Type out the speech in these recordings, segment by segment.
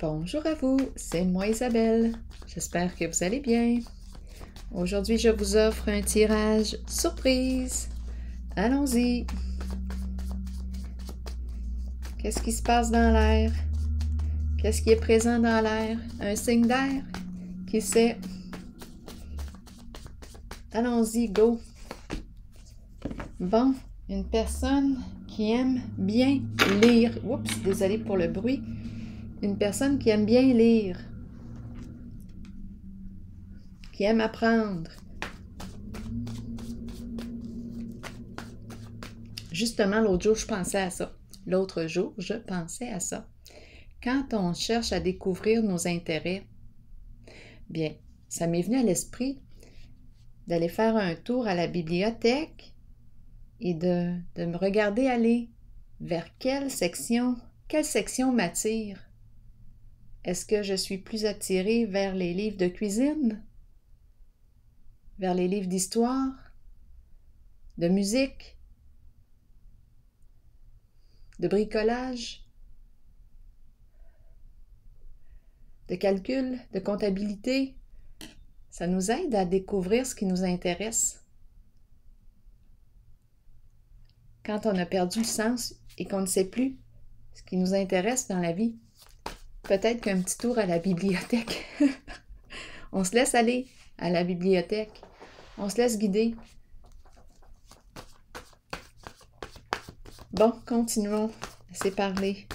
Bonjour à vous, c'est moi Isabelle. J'espère que vous allez bien. Aujourd'hui, je vous offre un tirage surprise. Allons-y. Qu'est-ce qui se passe dans l'air? Qu'est-ce qui est présent dans l'air? Un signe d'air? Qui sait? Allons-y, go. Bon, une personne qui aime bien lire. Oups, désolé pour le bruit. Une personne qui aime bien lire. Qui aime apprendre. Justement, l'autre jour, je pensais à ça. L'autre jour, je pensais à ça. Quand on cherche à découvrir nos intérêts, bien, ça m'est venu à l'esprit d'aller faire un tour à la bibliothèque et de, de me regarder aller vers quelle section, quelle section m'attire. Est-ce que je suis plus attirée vers les livres de cuisine, vers les livres d'histoire, de musique, de bricolage, de calcul, de comptabilité? Ça nous aide à découvrir ce qui nous intéresse. Quand on a perdu le sens et qu'on ne sait plus ce qui nous intéresse dans la vie, peut-être qu'un petit tour à la bibliothèque. on se laisse aller à la bibliothèque. On se laisse guider. Bon, continuons. C'est parler.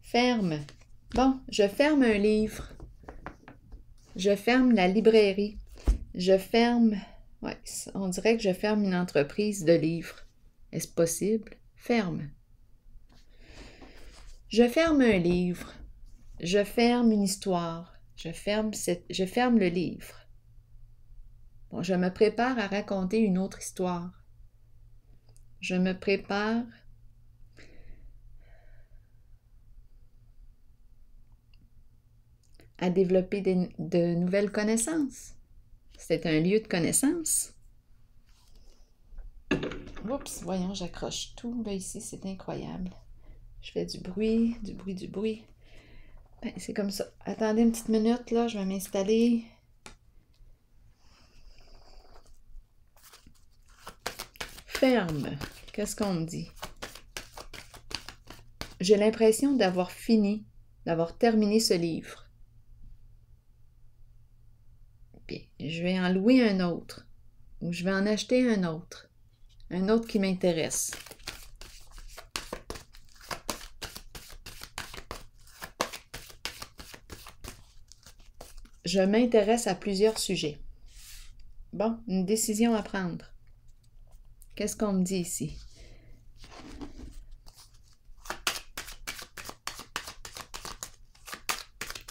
Ferme. Bon, je ferme un livre. Je ferme la librairie. Je ferme. On dirait que je ferme une entreprise de livres. Est-ce possible? Ferme. Je ferme un livre. Je ferme une histoire. Je ferme, le livre. Je me prépare à raconter une autre histoire je me prépare à développer de, nouvelles connaissances. C'est un lieu de connaissances. Oups, voyons, j'accroche tout. Là, ici, c'est incroyable. Je fais du bruit, du bruit, du bruit. Ben, c'est comme ça. Attendez une petite minute, là, je vais m'installer. Ferme. Qu'est-ce qu'on me dit? J'ai l'impression d'avoir fini, d'avoir terminé ce livre. Je vais en louer un autre, ou je vais en acheter un autre, un autre qui m'intéresse. Je m'intéresse à plusieurs sujets. Bon, une décision à prendre. Qu'est-ce qu'on me dit ici?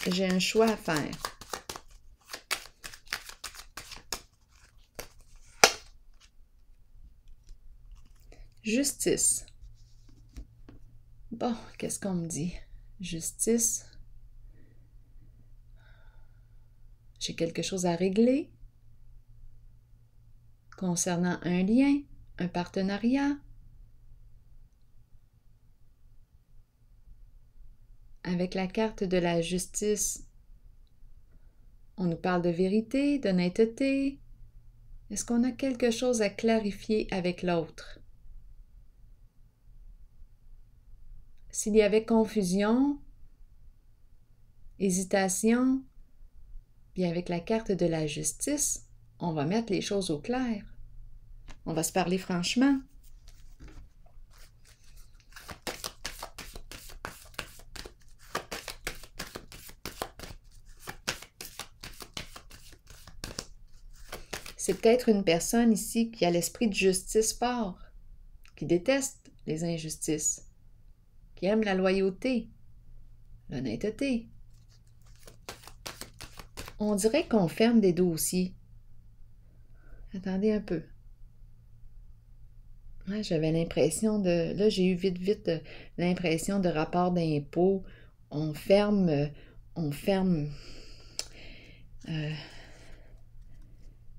J'ai un choix à faire. Justice. Bon, qu'est-ce qu'on me dit? Justice. J'ai quelque chose à régler concernant un lien un partenariat avec la carte de la justice. On nous parle de vérité, d'honnêteté. Est-ce qu'on a quelque chose à clarifier avec l'autre? S'il y avait confusion, hésitation, bien avec la carte de la justice, on va mettre les choses au clair. On va se parler franchement. C'est peut-être une personne ici qui a l'esprit de justice fort, qui déteste les injustices, qui aime la loyauté, l'honnêteté. On dirait qu'on ferme des dossiers. Attendez un peu. J'avais l'impression de. Là, j'ai eu vite, vite euh, l'impression de rapport d'impôt. On ferme. Euh, on ferme. Euh,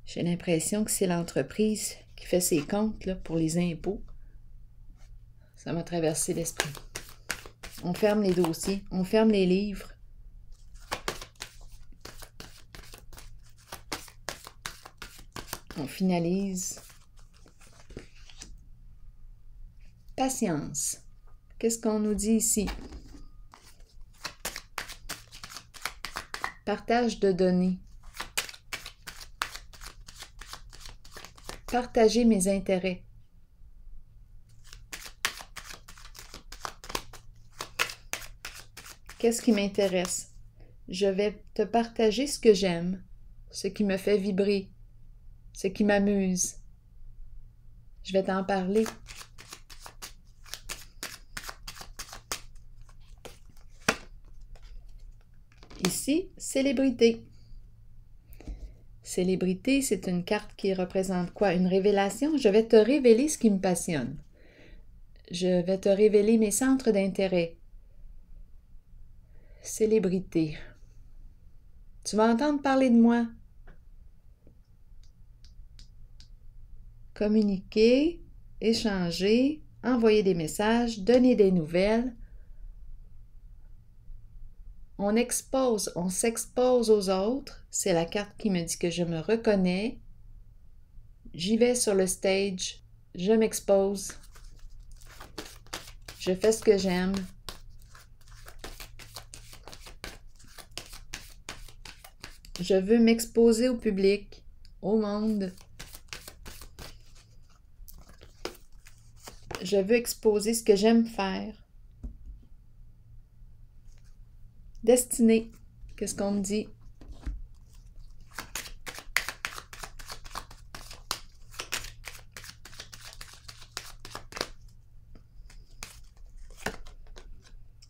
j'ai l'impression que c'est l'entreprise qui fait ses comptes pour les impôts. Ça m'a traversé l'esprit. On ferme les dossiers, on ferme les livres. Finalise. Patience. Qu'est-ce qu'on nous dit ici? Partage de données. Partager mes intérêts. Qu'est-ce qui m'intéresse? Je vais te partager ce que j'aime, ce qui me fait vibrer, ce qui m'amuse. Je vais t'en parler. Ici, célébrité. Célébrité, c'est une carte qui représente quoi? Une révélation? Je vais te révéler ce qui me passionne. Je vais te révéler mes centres d'intérêt. Célébrité. Tu vas entendre parler de moi. Communiquer, échanger, envoyer des messages, donner des nouvelles, on expose, on s'expose aux autres. C'est la carte qui me dit que je me reconnais. J'y vais sur le stage, je m'expose. Je fais ce que j'aime. Je veux m'exposer au public, au monde. Je veux exposer ce que j'aime faire. Destinée. Qu'est-ce qu'on me dit?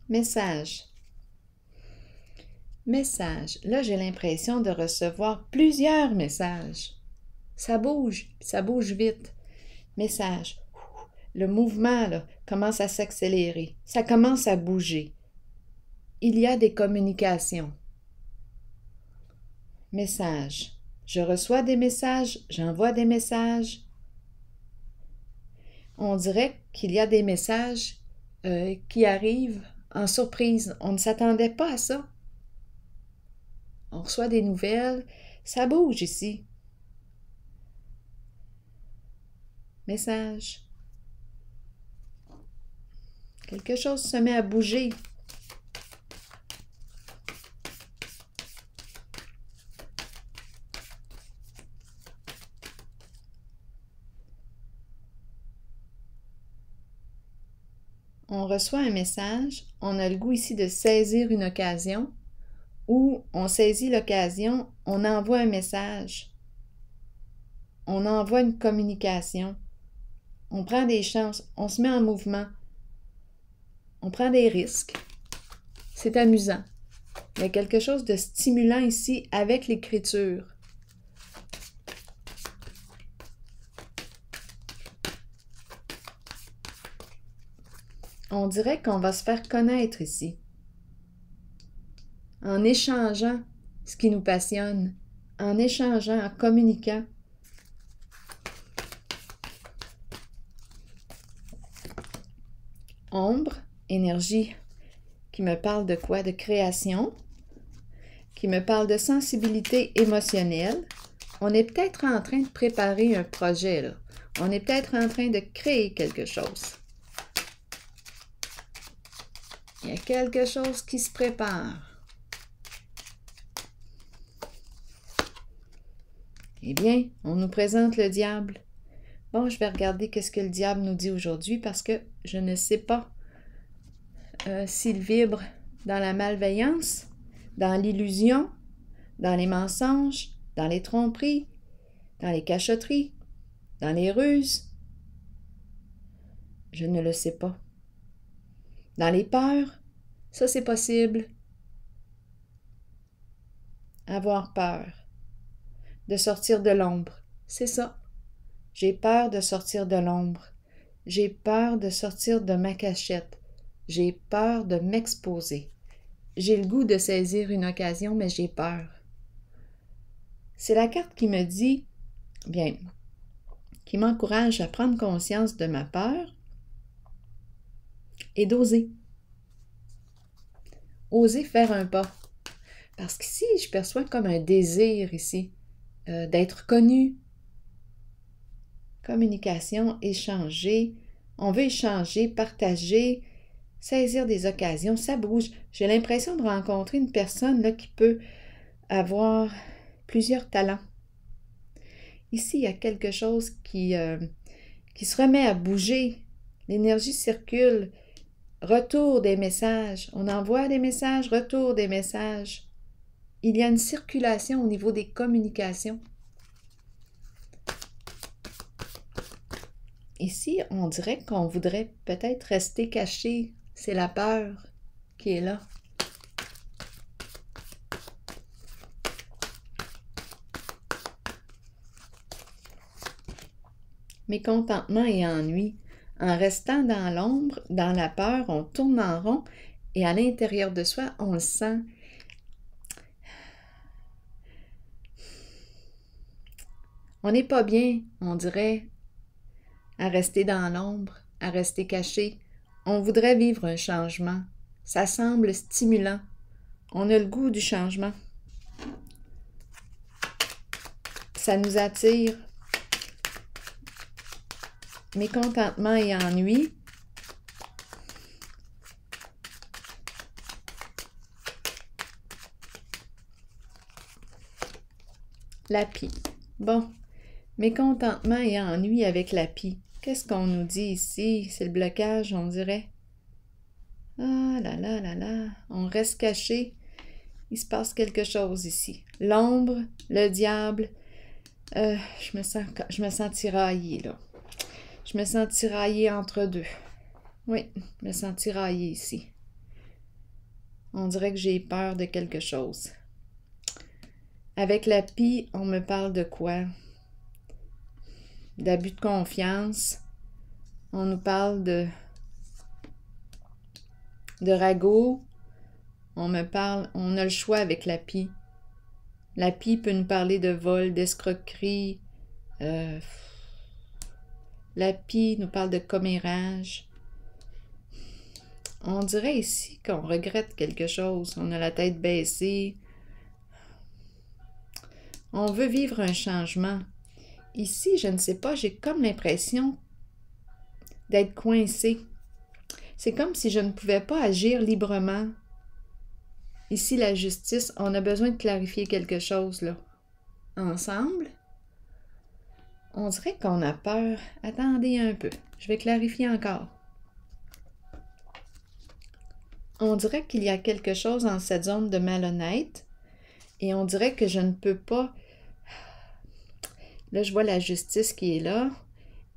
Message. Message. Là, j'ai l'impression de recevoir plusieurs messages. Ça bouge, ça bouge vite. Message. Le mouvement commence à s'accélérer. Ça commence à bouger il y a des communications. Message. Je reçois des messages, j'envoie des messages. On dirait qu'il y a des messages euh, qui arrivent en surprise. On ne s'attendait pas à ça. On reçoit des nouvelles. Ça bouge ici. Message. Quelque chose se met à bouger. on reçoit un message, on a le goût ici de saisir une occasion, ou on saisit l'occasion, on envoie un message, on envoie une communication, on prend des chances, on se met en mouvement, on prend des risques. C'est amusant. Il y a quelque chose de stimulant ici avec l'écriture. On dirait qu'on va se faire connaître ici. En échangeant ce qui nous passionne, en échangeant, en communiquant. Ombre, énergie qui me parle de quoi? De création, qui me parle de sensibilité émotionnelle. On est peut-être en train de préparer un projet, là. On est peut-être en train de créer quelque chose. Il y a quelque chose qui se prépare. Eh bien, on nous présente le diable. Bon, je vais regarder qu'est-ce que le diable nous dit aujourd'hui parce que je ne sais pas euh, s'il vibre dans la malveillance, dans l'illusion, dans les mensonges, dans les tromperies, dans les cachotteries, dans les ruses. Je ne le sais pas. Dans les peurs, ça c'est possible. Avoir peur. De sortir de l'ombre. C'est ça. J'ai peur de sortir de l'ombre. J'ai peur de sortir de ma cachette. J'ai peur de m'exposer. J'ai le goût de saisir une occasion, mais j'ai peur. C'est la carte qui me dit, bien, qui m'encourage à prendre conscience de ma peur et d'oser. oser faire un pas. Parce qu'ici, je perçois comme un désir ici, euh, d'être connu. Communication, échanger. On veut échanger, partager, saisir des occasions, ça bouge. J'ai l'impression de rencontrer une personne qui peut avoir plusieurs talents. Ici, il y a quelque chose euh, qui se remet à bouger. L'énergie circule. Retour des messages. On envoie des messages, retour des messages. Il y a une circulation au niveau des communications. Ici, on dirait qu'on voudrait peut-être rester caché. C'est la peur qui est là. mécontentement et ennui. En restant dans l'ombre, dans la peur, on tourne en rond et à l'intérieur de soi, on le sent. On n'est pas bien, on dirait, à rester dans l'ombre, à rester caché. On voudrait vivre un changement. Ça semble stimulant. On a le goût du changement. Ça nous attire mécontentement et ennui. La pie. Bon, mécontentement et ennui avec la pie. Qu'est-ce qu'on nous dit ici? C'est le blocage, on dirait. Ah là là là là, on reste caché. Il se passe quelque chose ici. L'ombre, le diable. Euh, je me sens, je me sens tiraillée là. Je me sens tiraillée entre deux. Oui, je me sens tiraillée ici. On dirait que j'ai peur de quelque chose. Avec la pie, on me parle de quoi? D'abus de confiance. On nous parle de de ragot. On me parle, on a le choix avec la pie. La pie peut nous parler de vol, d'escroquerie, euh, la pie nous parle de commérage. On dirait ici qu'on regrette quelque chose. On a la tête baissée. On veut vivre un changement. Ici, je ne sais pas, j'ai comme l'impression d'être coincé. C'est comme si je ne pouvais pas agir librement. Ici, la justice, on a besoin de clarifier quelque chose, là. Ensemble? On dirait qu'on a peur. Attendez un peu. Je vais clarifier encore. On dirait qu'il y a quelque chose dans cette zone de malhonnête et on dirait que je ne peux pas. Là, je vois la justice qui est là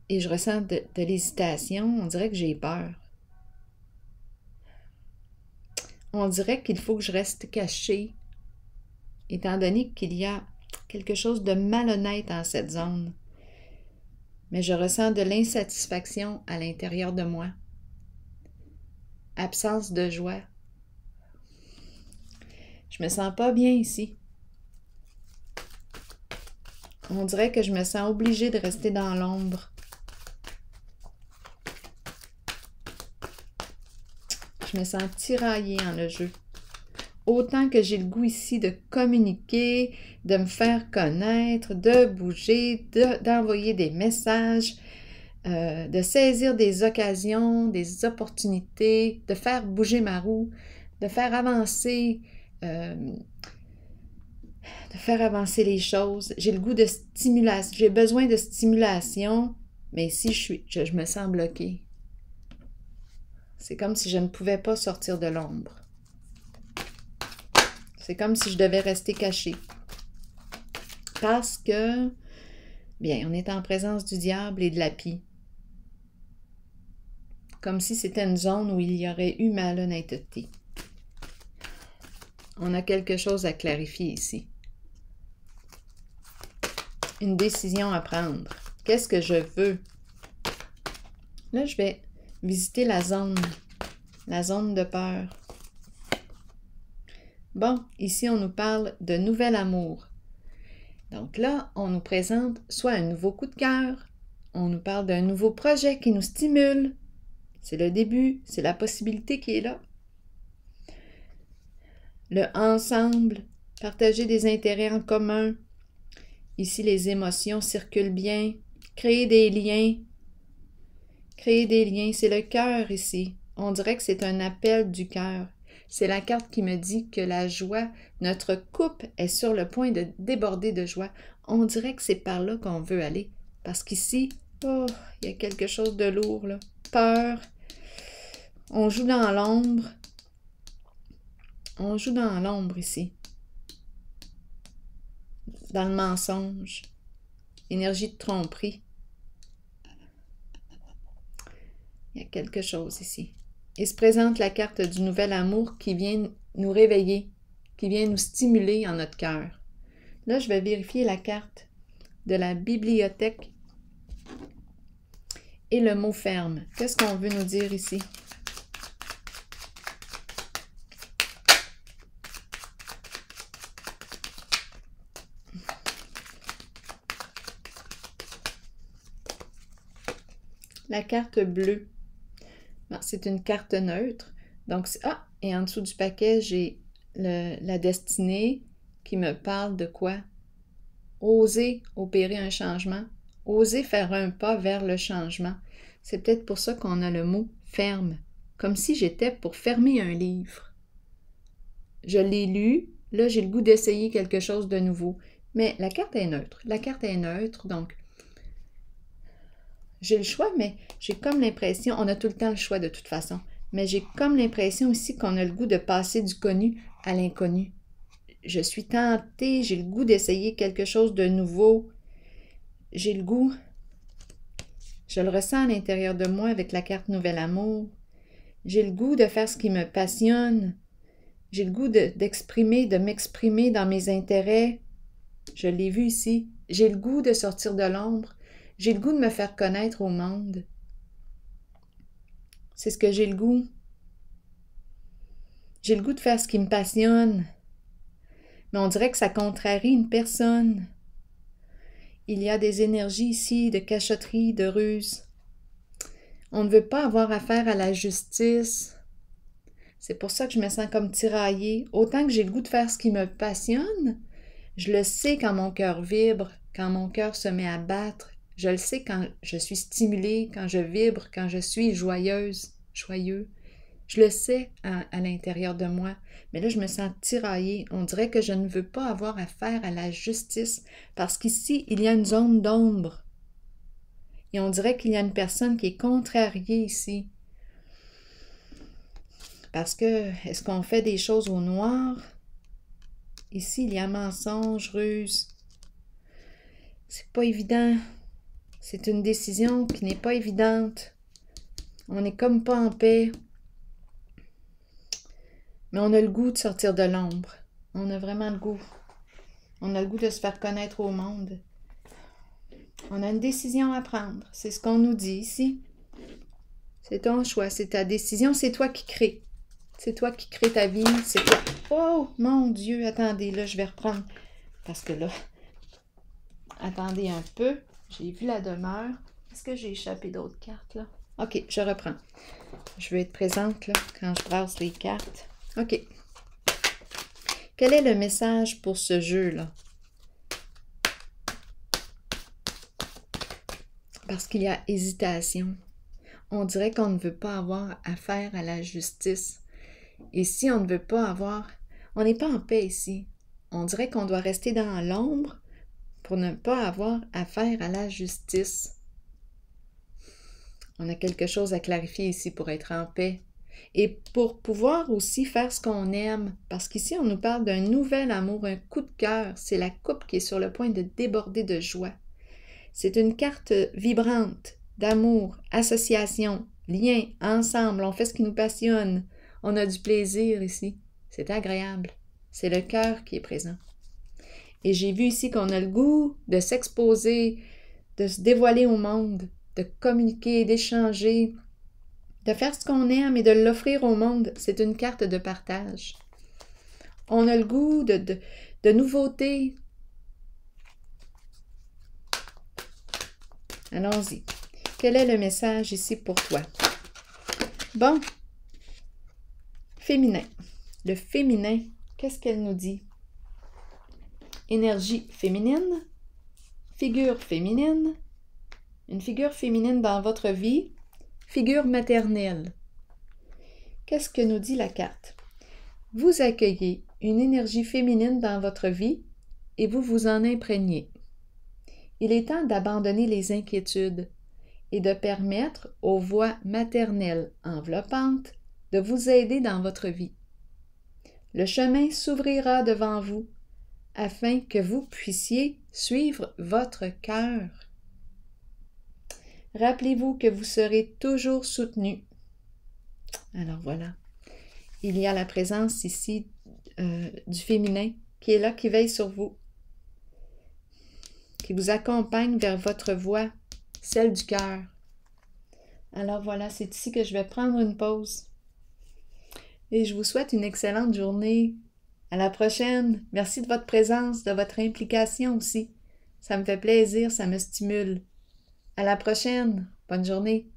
et je ressens de, l'hésitation. On dirait que j'ai peur. On dirait qu'il faut que je reste caché, étant donné qu'il y a quelque chose de malhonnête dans cette zone mais je ressens de l'insatisfaction à l'intérieur de moi. Absence de joie. Je me sens pas bien ici. On dirait que je me sens obligée de rester dans l'ombre. Je me sens tiraillée en le jeu autant que j'ai le goût ici de communiquer, de me faire connaître, de bouger, d'envoyer des messages, euh, de saisir des occasions, des opportunités, de faire bouger ma roue, de faire avancer, euh, de faire avancer les choses. J'ai le goût de stimulation, j'ai besoin de stimulation, mais ici je, suis, je me sens bloquée. C'est comme si je ne pouvais pas sortir de l'ombre. C'est comme si je devais rester caché. Parce que, bien, on est en présence du diable et de la pie. Comme si c'était une zone où il y aurait eu malhonnêteté. On a quelque chose à clarifier ici. Une décision à prendre. Qu'est-ce que je veux? Là, je vais visiter la zone, la zone de peur. Bon, ici, on nous parle de nouvel amour. Donc là, on nous présente soit un nouveau coup de cœur, on nous parle d'un nouveau projet qui nous stimule. C'est le début, c'est la possibilité qui est là. le ensemble, partager des intérêts en commun. Ici, les émotions circulent bien. Créer des liens. Créer des liens, c'est le cœur ici. On dirait que c'est un appel du cœur. C'est la carte qui me dit que la joie, notre coupe est sur le point de déborder de joie. On dirait que c'est par là qu'on veut aller. Parce qu'ici, oh, il y a quelque chose de lourd, là. Peur. On joue dans l'ombre. On joue dans l'ombre ici. Dans le mensonge. Énergie de tromperie. Il y a quelque chose ici. Il se présente la carte du nouvel amour qui vient nous réveiller, qui vient nous stimuler en notre cœur. Là, je vais vérifier la carte de la bibliothèque et le mot ferme. Qu'est-ce qu'on veut nous dire ici? Carte bleue. C'est une carte neutre. Donc, ah, et en dessous du paquet, j'ai la destinée qui me parle de quoi? Oser opérer un changement, oser faire un pas vers le changement. C'est peut-être pour ça qu'on a le mot ferme, comme si j'étais pour fermer un livre. Je l'ai lu, là j'ai le goût d'essayer quelque chose de nouveau. Mais la carte est neutre. La carte est neutre, donc j'ai le choix, mais j'ai comme l'impression, on a tout le temps le choix de toute façon, mais j'ai comme l'impression aussi qu'on a le goût de passer du connu à l'inconnu. Je suis tentée, j'ai le goût d'essayer quelque chose de nouveau. J'ai le goût, je le ressens à l'intérieur de moi avec la carte Nouvel Amour. J'ai le goût de faire ce qui me passionne. J'ai le goût d'exprimer, de m'exprimer dans mes intérêts. Je l'ai vu ici. J'ai le goût de sortir de l'ombre. J'ai le goût de me faire connaître au monde. C'est ce que j'ai le goût. J'ai le goût de faire ce qui me passionne. Mais on dirait que ça contrarie une personne. Il y a des énergies ici de cachotterie, de ruse. On ne veut pas avoir affaire à la justice. C'est pour ça que je me sens comme tiraillée. Autant que j'ai le goût de faire ce qui me passionne, je le sais quand mon cœur vibre, quand mon cœur se met à battre, je le sais quand je suis stimulée, quand je vibre, quand je suis joyeuse, joyeux. Je le sais à, l'intérieur de moi, mais là, je me sens tiraillée. On dirait que je ne veux pas avoir affaire à la justice parce qu'ici, il y a une zone d'ombre. Et on dirait qu'il y a une personne qui est contrariée ici. Parce que, est-ce qu'on fait des choses au noir? Ici, il y a mensonge, ruse. C'est pas évident. C'est une décision qui n'est pas évidente. On n'est comme pas en paix. Mais on a le goût de sortir de l'ombre. On a vraiment le goût. On a le goût de se faire connaître au monde. On a une décision à prendre. C'est ce qu'on nous dit ici. C'est ton choix, c'est ta décision, c'est toi qui crée. C'est toi qui crée ta vie. Oh mon Dieu, attendez, là, je vais reprendre. Parce que là, attendez un peu. J'ai vu la demeure. Est-ce que j'ai échappé d'autres cartes là? OK, je reprends. Je vais être présente là, quand je brasse les cartes. OK. Quel est le message pour ce jeu-là? Parce qu'il y a hésitation. On dirait qu'on ne veut pas avoir affaire à la justice. Et si on ne veut pas avoir... On n'est pas en paix ici. On dirait qu'on doit rester dans l'ombre pour ne pas avoir affaire à la justice. On a quelque chose à clarifier ici pour être en paix et pour pouvoir aussi faire ce qu'on aime, parce qu'ici on nous parle d'un nouvel amour, un coup de cœur, c'est la coupe qui est sur le point de déborder de joie. C'est une carte vibrante d'amour, association, lien, ensemble, on fait ce qui nous passionne, on a du plaisir ici, c'est agréable, c'est le cœur qui est présent. Et j'ai vu ici qu'on a le goût de s'exposer, de se dévoiler au monde, de communiquer, d'échanger, de faire ce qu'on aime et de l'offrir au monde. C'est une carte de partage. On a le goût de, de, de nouveautés. Allons-y. Quel est le message ici pour toi? Bon. Féminin. Le féminin qu'est-ce qu'elle nous dit? Énergie féminine, figure féminine, une figure féminine dans votre vie, figure maternelle. Qu'est-ce que nous dit la carte? Vous accueillez une énergie féminine dans votre vie et vous vous en imprégnez. Il est temps d'abandonner les inquiétudes et de permettre aux voix maternelles enveloppantes de vous aider dans votre vie. Le chemin s'ouvrira devant vous afin que vous puissiez suivre votre cœur. Rappelez-vous que vous serez toujours soutenu. Alors voilà, il y a la présence ici euh, du féminin qui est là, qui veille sur vous, qui vous accompagne vers votre voie, celle du cœur. Alors voilà, c'est ici que je vais prendre une pause. Et je vous souhaite une excellente journée. À la prochaine. Merci de votre présence, de votre implication aussi. Ça me fait plaisir, ça me stimule. À la prochaine. Bonne journée.